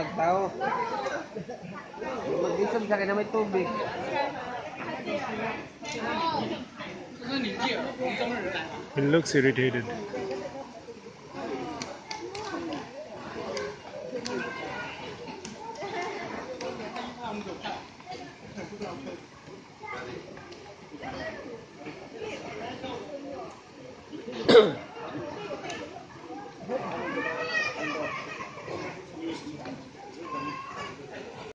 nagtao. Mag-isom sa akin na may tubig. He looks irritated.